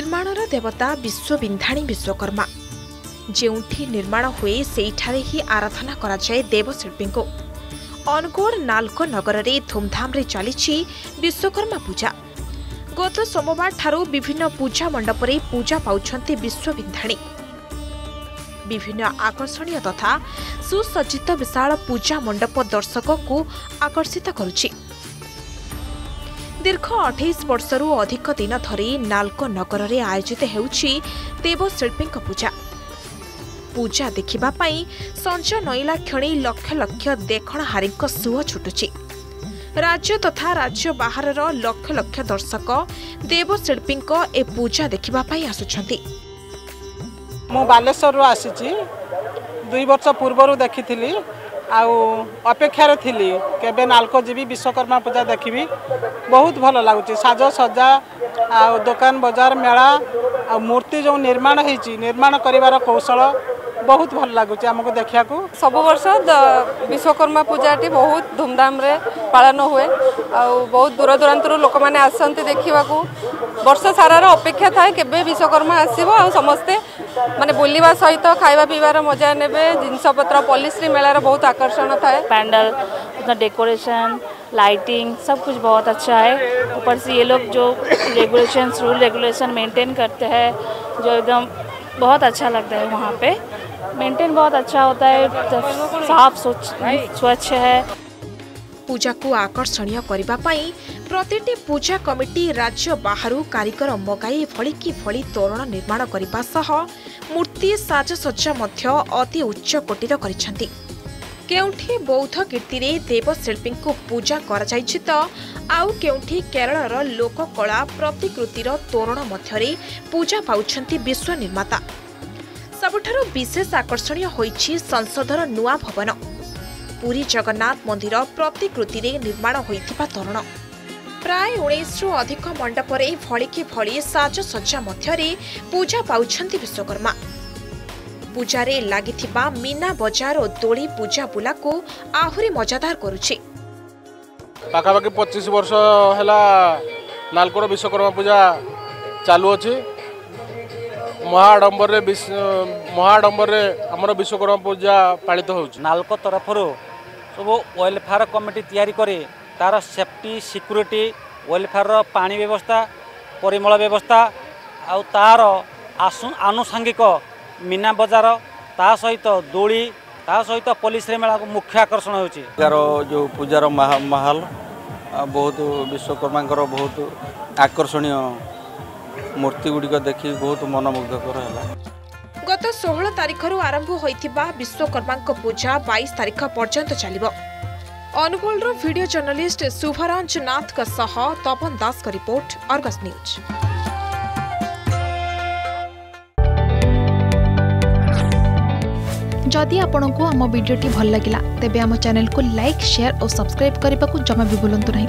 ନିର୍ମାଣର ଦେବତା ବିଶ୍ୱବିନ୍ଧାଣୀ ବିଶ୍ୱକର୍ମା। ଯେଉଁଠି ନିର୍ମାଣ ହୁଏ ସେଇଠାରେ ହିଁ ଆରାଧନା କରାଯାଏ ଦେବଶିଳ୍ପୀଙ୍କୁ। ଅନୁଗୋଳ ନାଲକୋ ନଗରରେ ଧୁମ୍ଧାମ୍ରେ ଚାଲିଛି ବିଶ୍ୱକର୍ମା ପୂଜା। ଗତ ସୋମବାରଠାରୁ ବିଭିନ୍ନ ପୂଜା ମଣ୍ଡପରେ ପୂଜା ପାଉଛନ୍ତି ବିଶ୍ୱବିନ୍ଧାଣୀ। ବିଭିନ୍ନ ଆକର୍ଷଣୀୟ ତଥା ସୁସଜ୍ଜିତ ବିଶାଳ ପୂଜା ମଣ୍ଡପ ଦର୍ଶକଙ୍କୁ ଆକର୍ଷିତ କରୁଛି। ଦୀର୍ଘ ଅଠେଇଶ ବର୍ଷରୁ ଅଧିକ ଦିନ ଧରି ନାଲକୋ ନଗରରେ ଆୟୋଜିତ ହେଉଛି ଦେବଶିଳ୍ପୀଙ୍କ ପୂଜା। ପୂଜା ଦେଖିବା ପାଇଁ ସଞ୍ଜ ନଇଲା କ୍ଷଣି ଲକ୍ଷ ଲକ୍ଷ ଦେଖଣାହାରୀଙ୍କ ସୁଅ ଛୁଟୁଛି। ରାଜ୍ୟ ତଥା ରାଜ୍ୟ ବାହାରର ଲକ୍ଷ ଲକ୍ଷ ଦର୍ଶକ ଦେବଶିଳ୍ପୀଙ୍କ ଏ ପୂଜା ଦେଖିବା ପାଇଁ ଆସୁଛନ୍ତି। ମୁଁ ବାଲେଶ୍ୱରରୁ ଆସିଛି। ଦୁଇ ବର୍ଷ ପୂର୍ବରୁ ଦେଖିଥିଲି। ଆଉ ଅପେକ୍ଷାରେ ଥିଲି। କେବେ ନାଲକୋ ଯିବି ବିଶ୍ୱକର୍ମା ପୂଜା ଦେଖିବି। ବହୁତ ଭଲ ଲାଗୁଛି। ସାଜସଜା ଆଉ ଦୋକାନ ବଜାର ମେଳା ଆଉ ମୂର୍ତ୍ତି ଯେଉଁ ନିର୍ମାଣ ହେଇଛି ନିର୍ମାଣ କରିବାର କୌଶଳ ବହୁତ ଭଲ ଲାଗୁଛି ଆମକୁ ଦେଖିବାକୁ। ସବୁ ବର୍ଷ ଦ- ବିଶ୍ୱକର୍ମା ପୂଜାଟି ବହୁତ ଧୁମଧାମରେ ପାଳନ ହୁଏ। ଆଉ ବହୁତ ଦୂର ଦୂରାନ୍ତରୁ ଲୋକମାନେ ଆସନ୍ତି ଦେଖିବାକୁ। ବର୍ଷ ସାରାର ଅପେକ୍ଷା ଥାଏ କେବେ ବିଶ୍ୱକର୍ମା ଆସିବ ଆଉ ସମସ୍ତେ ମାନେ ବୁଲିବା ସହିତ ଖାଇବା ପିଇବାର ମଜା ନେବେ ଜିନିଷପତ୍ର ପଲିଶ୍ରୀ ମେଳାର ବହୁତ ଆକର୍ଷଣ ଥାଏ पैंडल उसका डेकोरेशन लाइटिंग सब कुछ बहुत अच्छा है ऊपर से ये लोग जो रेगुलेशंस रूल रेगुलेशन मेंटेन करते हैं जो एकदम बहुत अच्छा लगता है वहाँ पे मेंटेन बहुत अच्छा होता है साफ स्वच्छ स्वच्छ है ପୂଜାକୁ ଆକର୍ଷଣୀୟ କରିବା ପାଇଁ ପ୍ରତିଟି ପୂଜା କମିଟି ରାଜ୍ୟ ବାହାରୁ କାରିଗର ମଗାଇ ଭଳିକି ଭଳି ତୋରଣ ନିର୍ମାଣ କରିବା ସହ ମୂର୍ତ୍ତି ସାଜସଜ୍ଜା ମଧ୍ୟ ଅତି ଉଚ୍ଚ କୋଟିର କରିଛନ୍ତି। କେଉଁଠି ବୌଦ୍ଧ କୀର୍ତ୍ତିରେ ଦେବଶିଳ୍ପୀଙ୍କୁ ପୂଜା କରାଯାଇଛି ତ ଆଉ କେଉଁଠି କେରଳର ଲୋକକଳା ପ୍ରତିକୃତିର ତୋରଣ ମଧ୍ୟରେ ପୂଜା ପାଉଛନ୍ତି ବିଶ୍ୱ ନିର୍ମାତା। ସବୁଠାରୁ ବିଶେଷ ଆକର୍ଷଣୀୟ ହୋଇଛି ସଂସଦର ନୂଆ ଭବନ। ପୁରୀ ଜଗନ୍ନାଥ ମନ୍ଦିର ପ୍ରତିକୃତିରେ ନିର୍ମାଣ ହୋଇଥିବା ତୋରଣ। ପ୍ରାୟ ଉଣେଇଶରୁ ଅଧିକ ମଣ୍ଡପରେ ଭଳିକି ଭଳି ସାଜସଜ୍ଜା ମଧ୍ୟରେ ପୂଜା ପାଉଛନ୍ତି ବିଶ୍ୱକର୍ମା। ପୂଜାରେ ଲାଗିଥିବା ମୀନା ବଜାର ଓ ଦୋଳି ପୂଜା ବୁଲାକୁ ଆହୁରି ମଜାଦାର କରୁଛି। ପାଖାପାଖି ପଚିଶ ବର୍ଷ ହେଲା ନାଲକୋର ବିଶ୍ୱକର୍ମା ପୂଜା ଚାଲୁଅଛି। ମହାଆଡ଼ମ୍ବରରେ ବିଶ- ମହାଆଡ଼ମ୍ବରରେ ଆମର ବିଶ୍ୱକର୍ମା ପୂଜା ପାଳିତ ହେଉଛି। ନାଲକୋ ତରଫରୁ ସବୁ ୱେଲଫେୟାର କମିଟି ତିଆରି କରି ତା'ର ସେଫ୍ଟି ସିକ୍ୟୁରିଟି ୱେଲଫେୟାରର ପାଣି ବ୍ୟବସ୍ଥା ପରିମଳ ବ୍ୟବସ୍ଥା ଆଉ ତା'ର ଆସୁ ଆନୁଷାଙ୍ଗିକ ମୀନା ବଜାର ତା ସହିତ ଦୋଳି ତା ସହିତ ପୋଲିସରେ ମେଳାକୁ ମୁଖ୍ୟ ଆକର୍ଷଣ ହେଉଛି। ପୂଜାର ଯେଉଁ ପୂଜାର ମାହ- ମାହଲ ଆଉ ବହୁତ ବିଶ୍ୱକର୍ମାଙ୍କର ବହୁତ ଆକର୍ଷଣୀୟ ମୂର୍ତ୍ତି ଗୁଡ଼ିକ ଦେଖି ବହୁତ ମନମୁଗ୍ଧକର ହେଲା। ଗତ ଷୋହଳ ତାରିଖରୁ ଆରମ୍ଭ ହୋଇଥିବା ବିଶ୍ୱକର୍ମାଙ୍କ ପୂଜା ବାଇଶ ତାରିଖ ପର୍ଯ୍ୟନ୍ତ ଚାଲିବ। ଅନୁଗୁଳର ଭିଡିଓ ଜର୍ଣ୍ଣାଲିଷ୍ଟ ଶୁଭରଞ୍ଜ ନାଥଙ୍କ ସହ ତପନ ଦାସଙ୍କ ରିପୋର୍ଟ ଅର୍ଗସ୍ ନ୍ୟୁଜ୍। ଯଦି ଆପଣଙ୍କୁ ଆମ ଭିଡ଼ିଓଟି ଭଲ ଲାଗିଲା ତେବେ ଆମ ଚ୍ୟାନେଲକୁ ଲାଇକ୍ ସେୟାର ଓ ସବସ୍କ୍ରାଇବ୍ କରିବାକୁ ଜମା ବି ଭୁଲନ୍ତୁ ନାହିଁ।